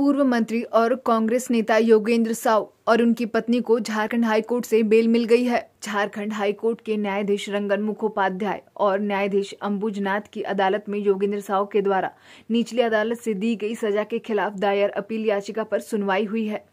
पूर्व मंत्री और कांग्रेस नेता योगेंद्र साव और उनकी पत्नी को झारखंड हाईकोर्ट से बेल मिल गई है। झारखंड हाईकोर्ट के न्यायाधीश रंगन मुखोपाध्याय और न्यायाधीश अंबुजनाथ की अदालत में योगेंद्र साव के द्वारा निचली अदालत से दी गई सजा के खिलाफ दायर अपील याचिका पर सुनवाई हुई है।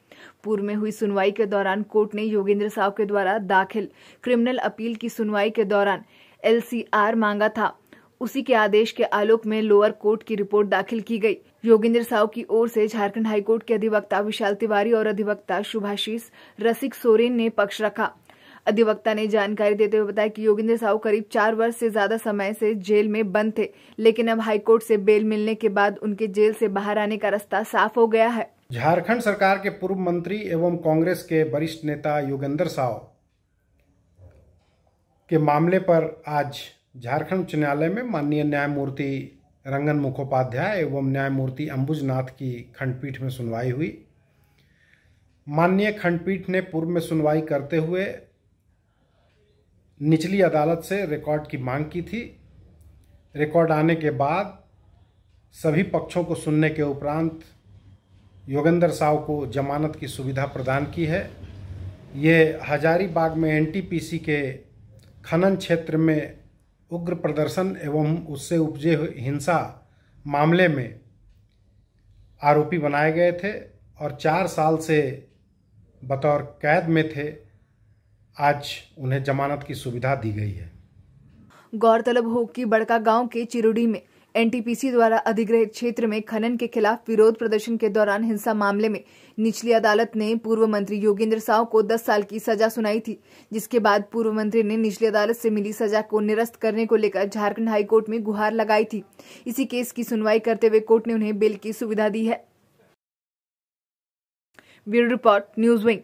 पूर्व में हुई सुनवाई के दौरान कोर्ट ने योगेंद्र साव के द्वारा दाखिल क्रिमिनल अपील की सुनवाई के दौरान एलसीआर मांगा था। उसी के आदेश के आलोक में लोअर कोर्ट की रिपोर्ट दाखिल की गई। योगेंद्र साव की ओर से झारखंड हाईकोर्ट के अधिवक्ता विशाल तिवारी और अधिवक्ता शुभाशीष रसिक सोरेन ने पक्ष रखा। अधिवक्ता ने जानकारी देते हुए बताया कि योगेंद्र साहू करीब चार वर्ष से ज़्यादा समय से जेल में बंद थे, लेकिन अब हाईकोर्ट से बेल मिलने के बाद उनके जेल से बाहर आने का रास्ता साफ़ हो गया है। झारखंड सरकार के पूर्व मंत्री एवं कांग्रेस के वरिष्ठ नेता योगेंद्र साव के मामले पर आज झारखंड उच्च न्यायालय में माननीय न्यायमूर्ति रंगन मुखोपाध्याय एवं न्यायमूर्ति अंबुजनाथ की खंडपीठ में सुनवाई हुई। माननीय खंडपीठ ने पूर्व में सुनवाई करते हुए निचली अदालत से रिकॉर्ड की मांग की थी। रिकॉर्ड आने के बाद सभी पक्षों को सुनने के उपरांत योगेंद्र साव को जमानत की सुविधा प्रदान की है। ये हजारीबाग में एनटीपीसी के खनन क्षेत्र में उग्र प्रदर्शन एवं उससे उपजे हिंसा मामले में आरोपी बनाए गए थे और चार साल से बतौर कैद में थे। आज उन्हें जमानत की सुविधा दी गई है। गौरतलब हो कि बड़का गाँव के चिरुडी में एनटीपीसी द्वारा अधिग्रहित क्षेत्र में खनन के खिलाफ विरोध प्रदर्शन के दौरान हिंसा मामले में निचली अदालत ने पूर्व मंत्री योगेंद्र साव को 10 साल की सजा सुनाई थी, जिसके बाद पूर्व मंत्री ने निचली अदालत से मिली सजा को निरस्त करने को लेकर झारखंड हाईकोर्ट में गुहार लगाई थी। इसी केस की सुनवाई करते हुए कोर्ट ने उन्हें बेल की सुविधा दी है। Bureau report, News Wing.